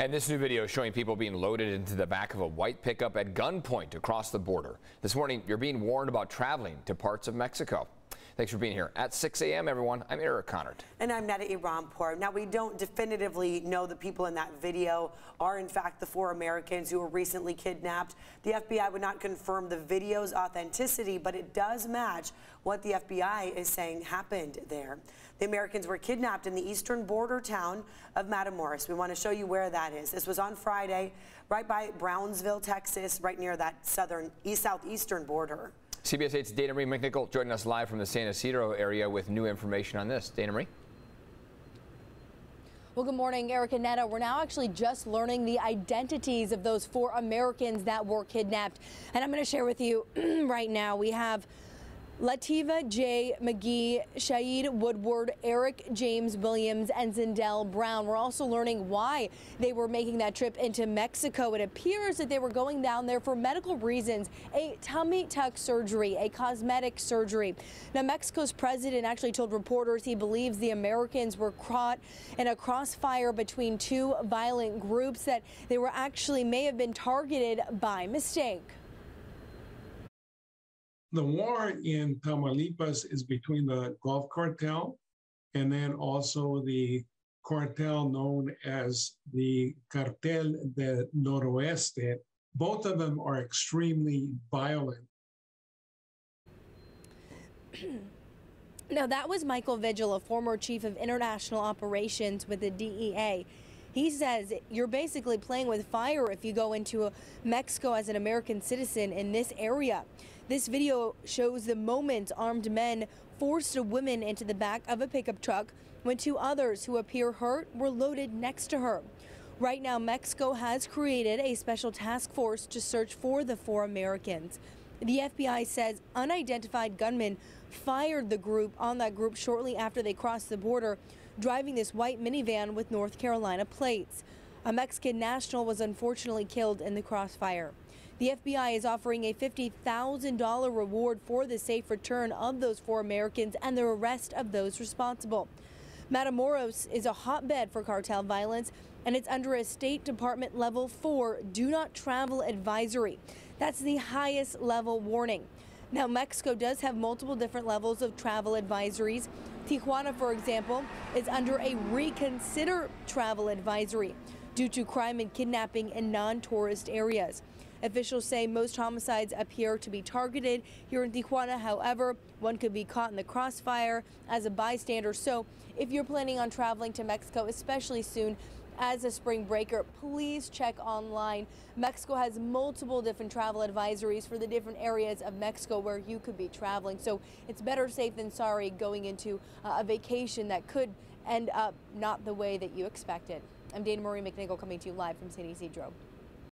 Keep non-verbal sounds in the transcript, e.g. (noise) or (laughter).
And this new video is showing people being loaded into the back of a white pickup at gunpoint across the border. This morning, you're being warned about traveling to parts of Mexico. Thanks for being here. At 6 a.m., everyone, I'm Eric Kahnert. And I'm Neda Iranpour. Now, we don't definitively know the people in that video are, in fact, the four Americans who were recently kidnapped. The FBI would not confirm the video's authenticity, but it does match what the FBI is saying happened there. The Americans were kidnapped in the eastern border town of Matamoros. We want to show you where that is. This was on Friday, right by Brownsville, Texas, right near that southern, east southeastern border. CBS 8's Dana Marie McNichol joining us live from the San Ysidro area with new information on this. Dana Marie? Well, good morning, Eric and Neda. We're now actually just learning the identities of those four Americans that were kidnapped. And I'm going to share with you (clears throat) right now. We have Latavia J. McGee, Shaeed Woodard, Eric James Williams, and Zindell Brown. We're also learning why they were making that trip into Mexico. It appears that they were going down there for medical reasons, a tummy tuck surgery, a cosmetic surgery. Now, Mexico's president actually told reporters he believes the Americans were caught in a crossfire between two violent groups that they were actually may have been targeted by mistake. The war in Tamaulipas is between the Gulf Cartel and then also the cartel known as the Cartel de Noroeste. Both of them are extremely violent. (clears throat) now, that was Michael Vigil, a former chief of international operations with the DEA. He says you're basically playing with fire if you go into Mexico as an American citizen in this area. This video shows the moment armed men forced a woman into the back of a pickup truck when two others who appear hurt were loaded next to her. Right now, Mexico has created a special task force to search for the four Americans. The FBI says unidentified gunmen fired the group on that group shortly after they crossed the border driving this white minivan with North Carolina plates. A Mexican national was unfortunately killed in the crossfire. The FBI is offering a $50,000 reward for the safe return of those four Americans and the arrest of those responsible. Matamoros is a hotbed for cartel violence and it's under a State Department level 4 do not travel advisory. That's the highest level warning. Now, Mexico does have multiple different levels of travel advisories. Tijuana, for example, is under a reconsider travel advisory due to crime and kidnapping in non-tourist areas. Officials say most homicides appear to be targeted here in Tijuana. However, one could be caught in the crossfire as a bystander. So if you're planning on traveling to Mexico, especially soon, as a spring breaker, please check online. Mexico has multiple different travel advisories for the different areas of Mexico where you could be traveling. So it's better safe than sorry going into uh, a vacation that could end up not the way that you expected. I'm Dana Marie McNichol coming to you live from San Ysidro.